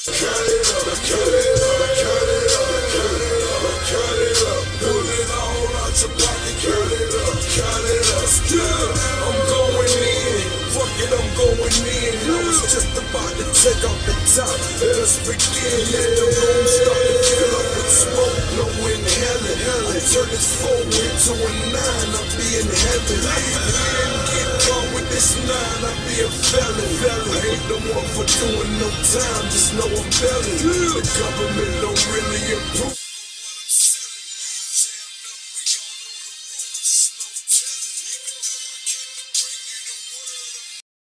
Cut it up, cut it up, cut it up, cut it up, cut it up. Pull it all out the top. Let us begin. Let the room start to fill up with smoke, blowing hella. I turn this four into a nine. I'll be in heaven. If you didn't get caught with this nine, I'll be a felon. Ain't the one for doing no time. Just know I'm belling. The government don't really improve.